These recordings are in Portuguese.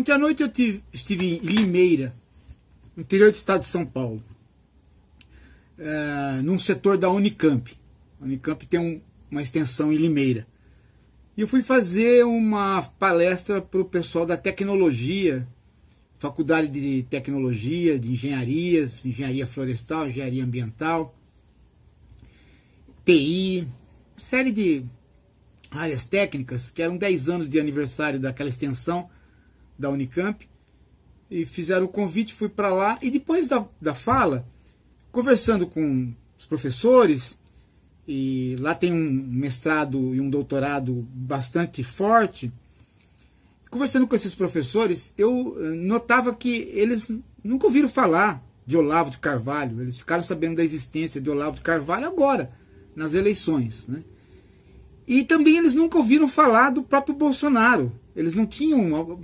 Ontem à noite eu tive, estive em Limeira, interior do estado de São Paulo, é, num setor da Unicamp. A Unicamp tem um, uma extensão em Limeira. E eu fui fazer uma palestra para o pessoal da tecnologia, faculdade de tecnologia, de engenharias, engenharia florestal, engenharia ambiental, TI, série de áreas técnicas, que eram 10 anos de aniversário daquela extensão da Unicamp. E fizeram o convite, fui para lá. E depois da, da fala, conversando com os professores, e lá tem um mestrado e um doutorado bastante forte. Conversando com esses professores, eu eh, notava que eles nunca ouviram falar de Olavo de Carvalho. Eles ficaram sabendo da existência de Olavo de Carvalho agora, nas eleições. Né? E também eles nunca ouviram falar do próprio Bolsonaro. Eles não tinham.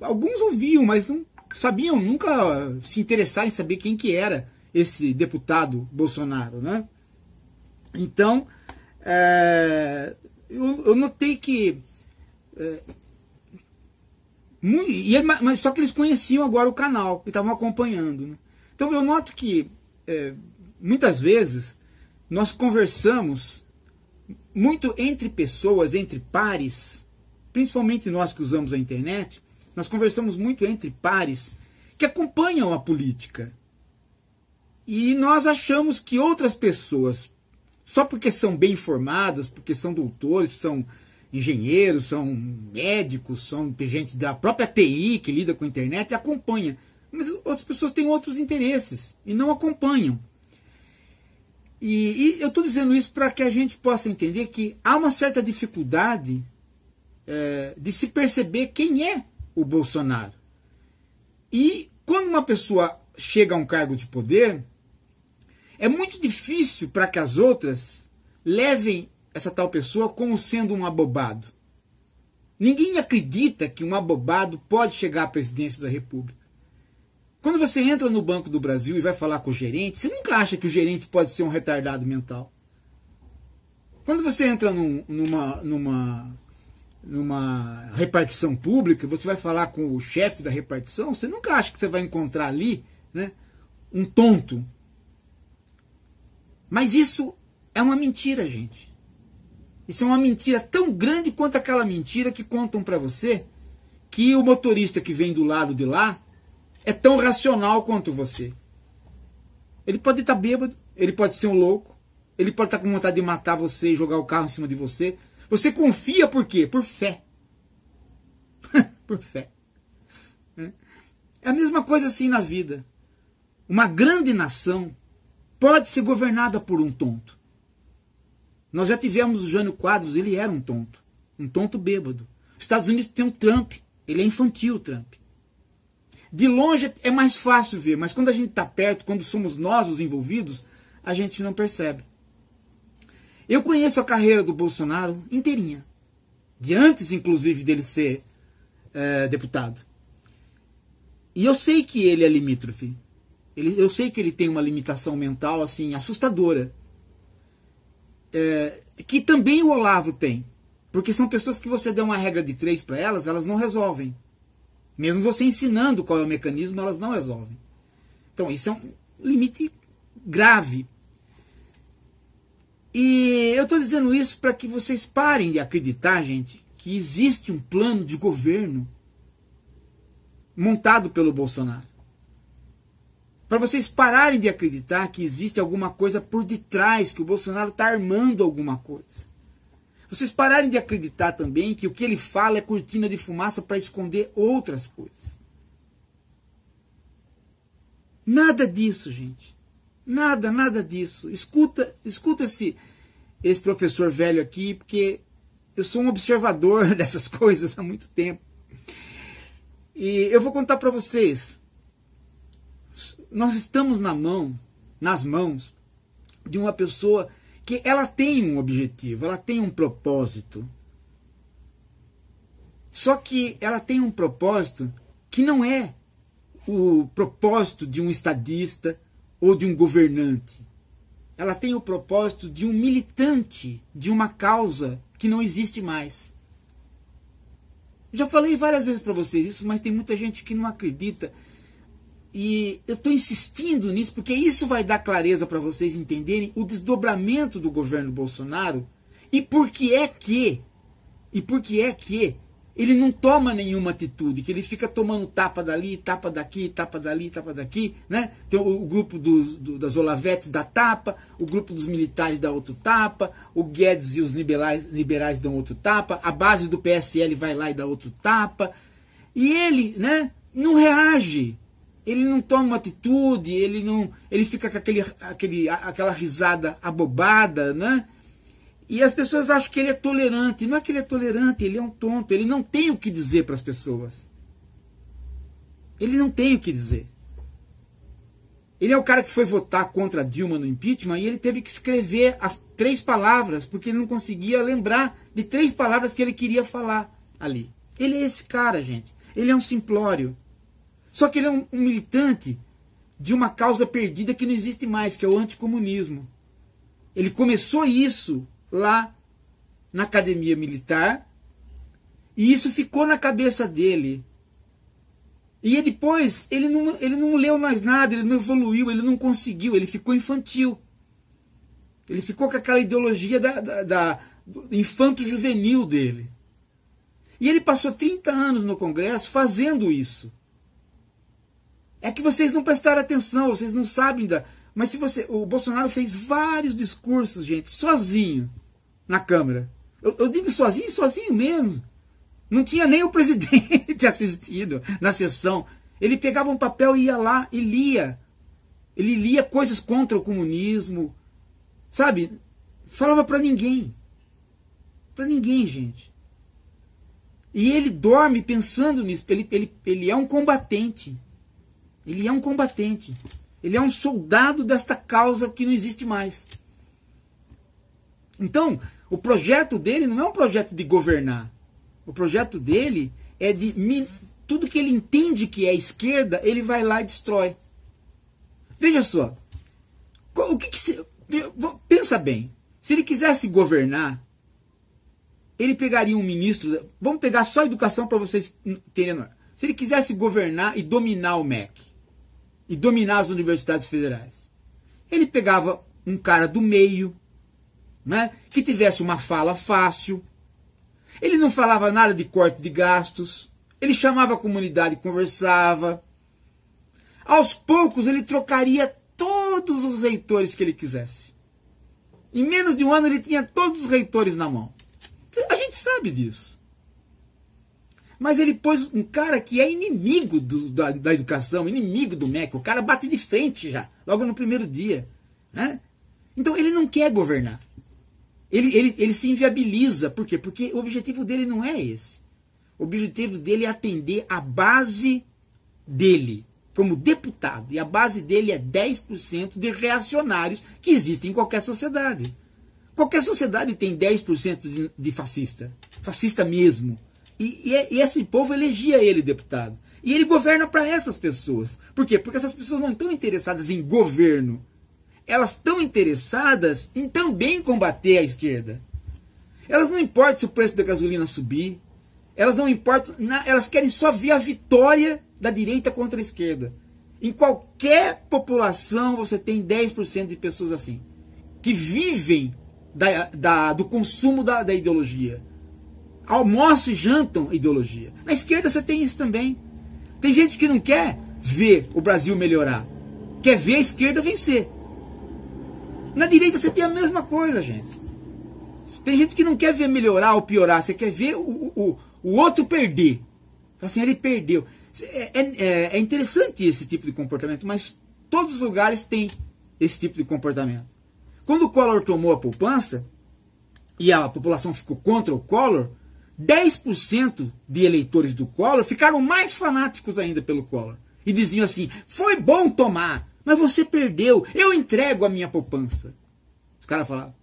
Alguns ouviam, mas não sabiam nunca se interessar em saber quem que era esse deputado Bolsonaro. Né? Então, é, eu, eu, notei que. É, muito, e, mas só que eles conheciam agora o canal e estavam acompanhando. Né? Então eu noto que é, muitas vezes nós conversamos muito entre pessoas, entre pares, principalmente nós que usamos a internet, nós conversamos muito entre pares que acompanham a política. E nós achamos que outras pessoas só porque são bem informadas, porque são doutores, são engenheiros, são médicos, são gente da própria TI que lida com a internet acompanha. Mas outras pessoas têm outros interesses e não acompanham. E, e eu estou dizendo isso para que a gente possa entender que há uma certa dificuldade é, de se perceber quem é o Bolsonaro. E quando uma pessoa chega a um cargo de poder, é muito difícil para que as outras levem essa tal pessoa como sendo um abobado. Ninguém acredita que um abobado pode chegar à presidência da República. Quando você entra no Banco do Brasil e vai falar com o gerente, você nunca acha que o gerente pode ser um retardado mental. Quando você entra num, numa, numa, numa repartição pública, você vai falar com o chefe da repartição, você nunca acha que você vai encontrar ali né, um tonto, mas isso é uma mentira, gente. Isso é uma mentira tão grande quanto aquela mentira que contam para você que o motorista que vem do lado de lá é tão racional quanto você. Ele pode estar tá bêbado, ele pode ser um louco, ele pode estar tá com vontade de matar você e jogar o carro em cima de você. Você confia por quê? Por fé. por fé. É a mesma coisa assim na vida. Uma grande nação pode ser governada por um tonto. Nós já tivemos o Jânio Quadros, ele era um tonto. Um tonto bêbado. Os Estados Unidos tem um Trump. Ele é infantil, o Trump. De longe é mais fácil ver, mas quando a gente está perto, quando somos nós os envolvidos, a gente não percebe. Eu conheço a carreira do Bolsonaro inteirinha. De antes, inclusive, dele ser é, deputado. E eu sei que ele é limítrofe. Ele, eu sei que ele tem uma limitação mental assim assustadora. É, que também o Olavo tem. Porque são pessoas que você dá uma regra de três para elas, elas não resolvem. Mesmo você ensinando qual é o mecanismo, elas não resolvem. Então, isso é um limite grave. E eu estou dizendo isso para que vocês parem de acreditar, gente, que existe um plano de governo montado pelo Bolsonaro para vocês pararem de acreditar que existe alguma coisa por detrás, que o Bolsonaro está armando alguma coisa. Vocês pararem de acreditar também que o que ele fala é cortina de fumaça para esconder outras coisas. Nada disso, gente. Nada, nada disso. Escuta, escuta esse, esse professor velho aqui, porque eu sou um observador dessas coisas há muito tempo. E eu vou contar para vocês nós estamos na mão, nas mãos de uma pessoa que ela tem um objetivo, ela tem um propósito. Só que ela tem um propósito que não é o propósito de um estadista ou de um governante. Ela tem o propósito de um militante de uma causa que não existe mais. Já falei várias vezes para vocês isso, mas tem muita gente que não acredita. E eu estou insistindo nisso porque isso vai dar clareza para vocês entenderem o desdobramento do governo Bolsonaro e por que é que e por que é que ele não toma nenhuma atitude, que ele fica tomando tapa dali, tapa daqui, tapa dali, tapa daqui, né? Tem o, o grupo dos, do, das Olavetes dá tapa, o grupo dos militares dá outro tapa, o Guedes e os liberais, liberais dão outro tapa, a base do PSL vai lá e dá outro tapa, e ele, né, não reage, ele não toma uma atitude, ele não, ele fica com aquele, aquele, aquela risada abobada, né? E as pessoas acham que ele é tolerante. Não é que ele é tolerante, ele é um tonto. Ele não tem o que dizer para as pessoas. Ele não tem o que dizer. Ele é o cara que foi votar contra Dilma no impeachment e ele teve que escrever as três palavras, porque ele não conseguia lembrar de três palavras que ele queria falar ali. Ele é esse cara, gente. Ele é um simplório. Só que ele é um, um militante de uma causa perdida que não existe mais, que é o anticomunismo. Ele começou isso lá na academia militar. E isso ficou na cabeça dele. E depois, ele não, ele não leu mais nada, ele não evoluiu, ele não conseguiu, ele ficou infantil. Ele ficou com aquela ideologia da, da, da infanto-juvenil dele. E ele passou 30 anos no Congresso fazendo isso. É que vocês não prestaram atenção, vocês não sabem da, mas se você. O Bolsonaro fez vários discursos, gente, sozinho, na Câmara. Eu, eu digo sozinho, sozinho mesmo. Não tinha nem o presidente assistindo na sessão. Ele pegava um papel e ia lá e lia. Ele lia coisas contra o comunismo. Sabe? Falava para ninguém. Para ninguém, gente. E ele dorme pensando nisso. Ele, ele, ele é um combatente. Ele é um combatente. Ele é um soldado desta causa que não existe mais. Então, o projeto dele não é um projeto de governar. O projeto dele é de tudo que ele entende que é esquerda, ele vai lá e destrói. Veja só. O que, que se, pensa bem. Se ele quisesse governar, ele pegaria um ministro. Vamos pegar só a educação para vocês terem. Se ele quisesse governar e dominar o MEC, e dominar as universidades federais. Ele pegava um cara do meio, né, que tivesse uma fala fácil. Ele não falava nada de corte de gastos. Ele chamava a comunidade conversava. Aos poucos ele trocaria todos os reitores que ele quisesse. Em menos de um ano ele tinha todos os reitores na mão. A gente sabe disso. Mas ele pôs um cara que é inimigo do, da, da, educação, inimigo do MEC. O cara bate de frente já, logo no primeiro dia. Né? Então ele não quer governar. Ele, ele, ele se inviabiliza. Por quê? Porque o objetivo dele não é esse. O objetivo dele é atender a base dele como deputado. E a base dele é 10% de reacionários que existem em qualquer sociedade. Qualquer sociedade tem 10% de, de fascista. Fascista mesmo. E, e, e esse povo elegia ele deputado. E ele governa para essas pessoas. Por quê? Porque essas pessoas não estão interessadas em governo. Elas estão interessadas em também combater a esquerda. Elas não importam se o preço da gasolina subir. Elas não importam. Elas querem só ver a vitória da direita contra a esquerda. Em qualquer população você tem 10% de pessoas assim. Que vivem da, da, do consumo da, da ideologia almoçam e jantam ideologia. Na esquerda você tem isso também. Tem gente que não quer ver o Brasil melhorar, quer ver a esquerda vencer. Na direita você tem a mesma coisa, gente. Tem gente que não quer ver melhorar ou piorar, você quer ver o, o, o outro perder. Assim, ele perdeu. É, é, é interessante esse tipo de comportamento, mas todos os lugares têm esse tipo de comportamento. Quando o Collor tomou a poupança e a população ficou contra o Collor, 10% de eleitores do Collor ficaram mais fanáticos ainda pelo Collor. E diziam assim: foi bom tomar, mas você perdeu, eu entrego a minha poupança. Os caras falavam.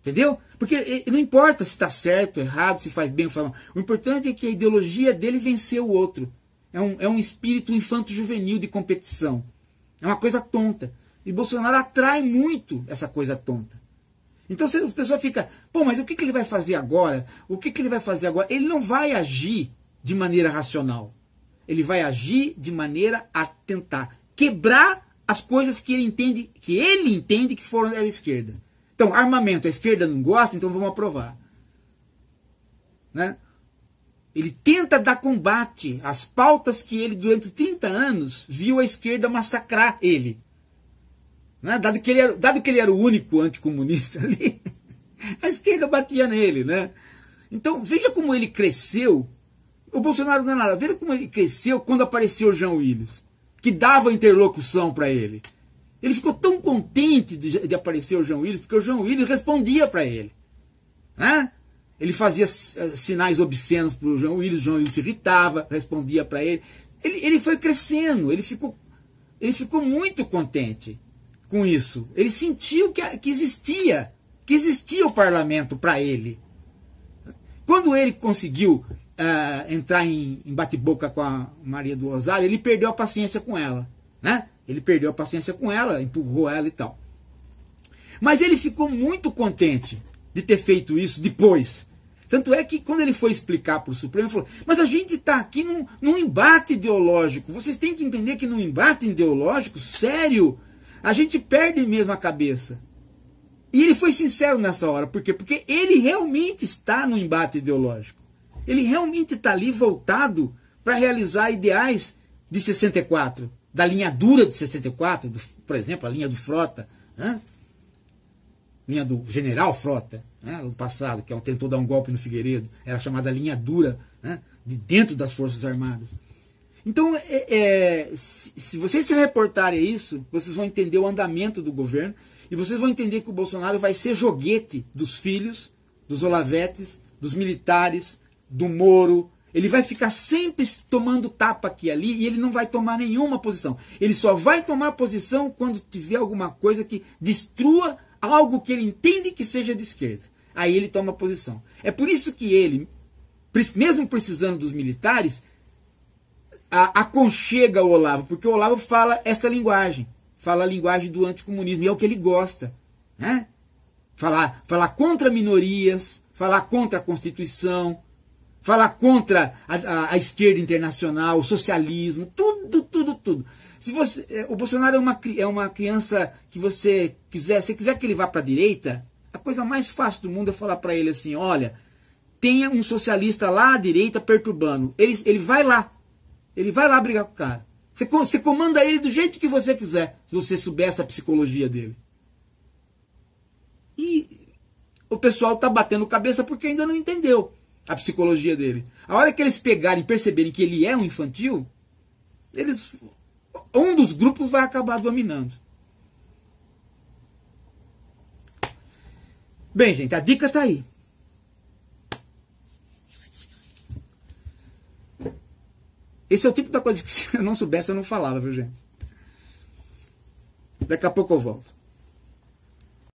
Entendeu? Porque não importa se está certo, errado, se faz bem ou faz mal. O importante é que a ideologia dele venceu o outro. É um, é um espírito infanto-juvenil de competição. É uma coisa tonta. E Bolsonaro atrai muito essa coisa tonta. Então a pessoa fica, pô, mas o que, que ele vai fazer agora? O que, que ele vai fazer agora? Ele não vai agir de maneira racional. Ele vai agir de maneira a tentar quebrar as coisas que ele entende, que ele entende que foram da esquerda. Então, armamento, a esquerda não gosta, então vamos aprovar. Né? Ele tenta dar combate às pautas que ele, durante 30 anos, viu a esquerda massacrar ele. Né? Dado, que ele era, dado que ele era o único anticomunista ali, a esquerda batia nele. Né? Então, veja como ele cresceu. O Bolsonaro não é nada. Veja como ele cresceu quando apareceu o João Willis que dava interlocução para ele. Ele ficou tão contente de, de, aparecer o João Willis, porque o João Willis respondia para ele. Né? Ele fazia eh, sinais obscenos para o João Willis, o João Willis se irritava, respondia para ele. ele. Ele foi crescendo, ele ficou, ele ficou muito contente com isso. Ele sentiu que, que existia, que existia o parlamento para ele. Quando ele conseguiu uh, entrar em, em bate-boca com a Maria do Rosário, ele perdeu a paciência com ela. Né? Ele perdeu a paciência com ela, empurrou ela e tal. Mas ele ficou muito contente de ter feito isso depois. Tanto é que quando ele foi explicar para o Supremo, ele falou: Mas a gente está aqui num, num embate ideológico. Vocês têm que entender que num embate ideológico, sério, a gente perde mesmo a cabeça. E ele foi sincero nessa hora. Por quê? Porque ele realmente está no embate ideológico. Ele realmente está ali voltado para realizar ideais de 64, da linha dura de 64, do, por exemplo, a linha do Frota, né? linha do general Frota, né? do passado, que é tentou dar um golpe no Figueiredo, era chamada linha dura, né? de dentro das Forças Armadas. Então, é, é, se, se vocês se reportarem a isso, vocês vão entender o andamento do governo e vocês vão entender que o Bolsonaro vai ser joguete dos filhos, dos Olavetes, dos militares, do Moro. Ele vai ficar sempre tomando tapa aqui e ali e ele não vai tomar nenhuma posição. Ele só vai tomar posição quando tiver alguma coisa que destrua algo que ele entende que seja de esquerda. Aí ele toma posição. É por isso que ele, mesmo precisando dos militares, aconchega o Olavo, porque o Olavo fala essa linguagem, fala a linguagem do anticomunismo, e é o que ele gosta. Né? Falar, falar contra minorias, falar contra a Constituição, falar contra a, a, a, esquerda internacional, o socialismo, tudo, tudo, tudo. Se você, é, o Bolsonaro é uma, é uma criança que você quiser, se quiser que ele vá para a direita, a coisa mais fácil do mundo é falar para ele assim, olha, tenha um socialista lá à direita perturbando, ele, ele vai lá, ele vai lá brigar com o cara. Você, comanda ele do jeito que você quiser, se você souber essa psicologia dele. E o pessoal está batendo cabeça porque ainda não entendeu a psicologia dele. A hora que eles pegarem e perceberem que ele é um infantil, eles um dos grupos vai acabar dominando. Bem, gente, a dica está aí. Esse é o tipo da coisa que se eu não soubesse eu não falava, viu, gente? Daqui a pouco eu volto.